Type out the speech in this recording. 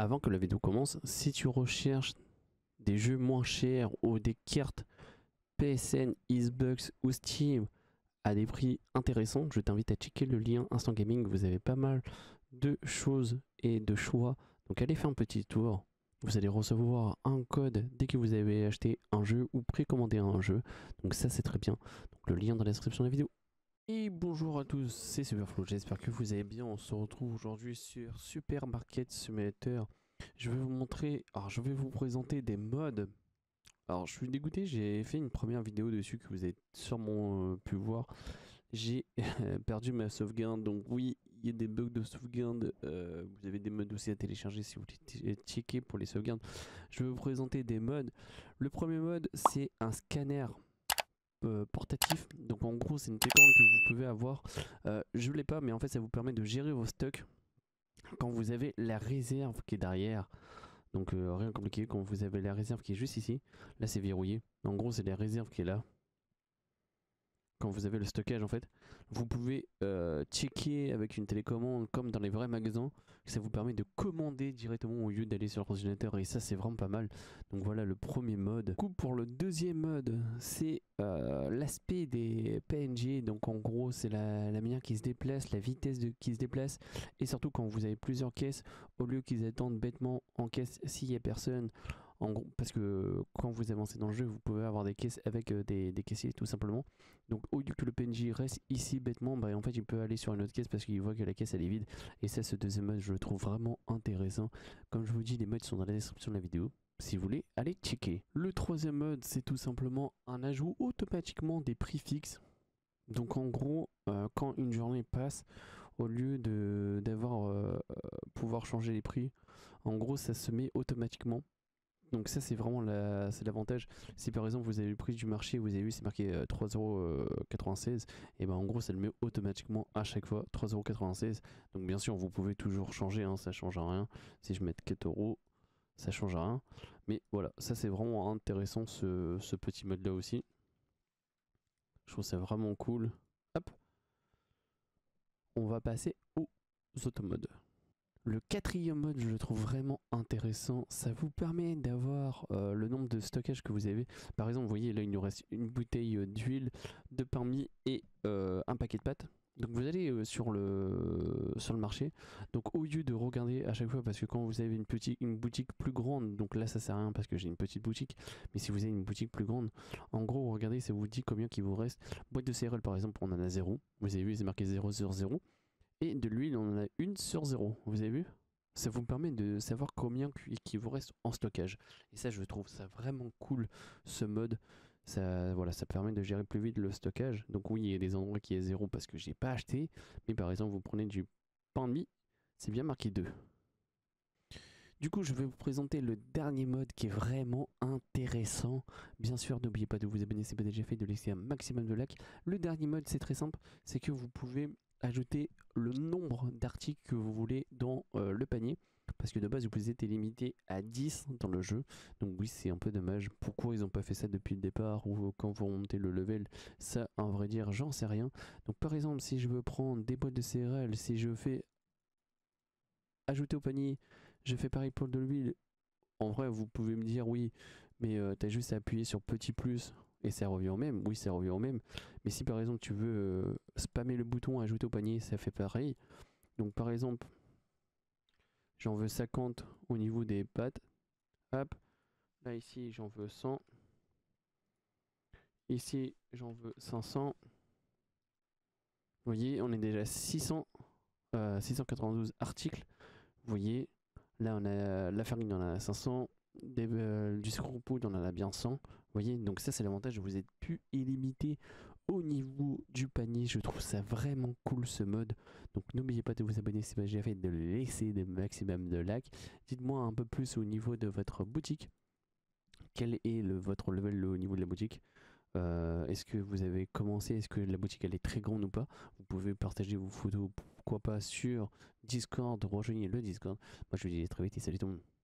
avant que la vidéo commence, si tu recherches des jeux moins chers ou des cartes PSN, Xbox ou Steam à des prix intéressants, je t'invite à checker le lien Instant Gaming. Vous avez pas mal de choses et de choix. Donc allez faire un petit tour. Vous allez recevoir un code dès que vous avez acheté un jeu ou précommandé un jeu. Donc ça c'est très bien. Le lien dans la description de la vidéo. Et bonjour à tous, c'est Superflow, j'espère que vous allez bien. On se retrouve aujourd'hui sur Supermarket Simulator. Je vais vous montrer, alors je vais vous présenter des modes. Alors je suis dégoûté, j'ai fait une première vidéo dessus que vous avez sûrement euh, pu voir. J'ai perdu ma sauvegarde, donc oui, il y a des bugs de sauvegarde. Euh, vous avez des modes aussi à télécharger si vous voulez checker pour les sauvegardes. Je vais vous présenter des modes. Le premier mode, c'est un scanner euh, portatif. Donc en gros, c'est une télécommande que vous pouvez avoir. Euh, je l'ai pas, mais en fait, ça vous permet de gérer vos stocks quand vous avez la réserve qui est derrière. Donc euh, rien compliqué, quand vous avez la réserve qui est juste ici, là c'est verrouillé. En gros, c'est la réserve qui est là quand vous avez le stockage en fait, vous pouvez euh, checker avec une télécommande comme dans les vrais magasins, ça vous permet de commander directement au lieu d'aller sur l'ordinateur et ça c'est vraiment pas mal. Donc voilà le premier mode. Du coup pour le deuxième mode, c'est euh, l'aspect des PNG, donc en gros c'est la, manière qui se déplace, la vitesse de, qui se déplace et surtout quand vous avez plusieurs caisses, au lieu qu'ils attendent bêtement en caisse s'il y a personne, en gros, parce que quand vous avancez dans le jeu, vous pouvez avoir des caisses avec euh, des, caissiers tout simplement. Donc au lieu que le PNJ reste ici bêtement, bah, en fait il peut aller sur une autre caisse parce qu'il voit que la caisse elle est vide. Et ça, ce deuxième mode, je le trouve vraiment intéressant. Comme je vous dis, les modes sont dans la description de la vidéo. Si vous voulez, allez checker. Le troisième mode, c'est tout simplement un ajout automatiquement des prix fixes. Donc en gros, euh, quand une journée passe, au lieu de d'avoir euh, pouvoir changer les prix, en gros ça se met automatiquement donc ça c'est vraiment l'avantage. Si par exemple vous avez le prix du marché, vous avez vu c'est marqué 3,96€, euh, et ben en gros ça le met automatiquement à chaque fois 3,96€. Donc bien sûr vous pouvez toujours changer, hein, ça change rien. Si je mets 4€, ça change rien. Mais voilà, ça c'est vraiment intéressant ce, ce petit mode là aussi. Je trouve ça vraiment cool. Hop. On va passer aux automodes. Le quatrième mode, je le trouve vraiment intéressant. Ça vous permet d'avoir euh, le nombre de stockages que vous avez. Par exemple, vous voyez là, il nous reste une bouteille euh, d'huile, de pain et euh, un paquet de pâtes. Donc vous allez sur, le, sur le marché. Donc au lieu de regarder à chaque fois, parce que quand vous avez une, petite, une boutique plus grande, donc là ça sert à rien parce que j'ai une petite boutique, mais si vous avez une boutique plus grande, en gros regardez, ça vous dit combien qu'il vous reste. Boîte de céréales par exemple, on en a 0. Vous avez vu, c'est marqué 0 sur 0. Et de l'huile, on en a une sur 0. Vous avez vu? Ça vous permet de savoir combien qui vous reste en stockage. Et ça, je trouve ça vraiment cool, ce mode. Ça, voilà, ça permet de gérer plus vite le stockage. Donc oui, il y a des endroits qui est 0 parce que j'ai pas acheté. Mais par exemple, vous prenez du pain de mie, c'est bien marqué 2. Du coup, je vais vous présenter le dernier mode qui est vraiment intéressant. Bien sûr, n'oubliez pas de vous abonner si ce n'est pas déjà fait, de laisser un maximum de likes. Le dernier mode, c'est très simple, c'est que vous pouvez ajouter le nombre d'articles que vous voulez dans euh, le panier. Parce que de base vous êtes limité à 10 dans le jeu. Donc oui c'est un peu dommage. Pourquoi ils n'ont pas fait ça depuis le départ ou quand vous remontez le level ça en vrai dire j'en sais rien. Donc par exemple si je veux prendre des boîtes de céréales si je fais ajouter au panier je fais pareil pour de l'huile en vrai vous pouvez me dire oui mais euh, tu as juste à appuyer sur petit plus et ça revient au même. Oui, ça revient au même. Mais si par exemple tu veux euh, spammer le bouton ajouter au panier, ça fait pareil. Donc par exemple, j'en veux 50 au niveau des pattes. Hop. Là ici, j'en veux 100. Ici, j'en veux 500. Vous voyez, on est déjà 600, 692 euh, articles. Vous voyez, là on a la farine, on a 500. Euh, du scroll on en a bien 100 voyez, donc ça c'est l'avantage, vous êtes plus illimité au niveau du panier. Je trouve ça vraiment cool ce mode. Donc n'oubliez pas de vous abonner si vous avez fait, de laisser des maximum de likes. Dites-moi un peu plus au niveau de votre boutique. Quel est votre level au niveau de la boutique? Euh, Est-ce que vous avez commencé? Est-ce que la boutique elle est très grande ou pas? Vous pouvez partager vos photos, pourquoi pas sur Discord, rejoignez le Discord. Moi je vous dis très vite et salut tout le monde.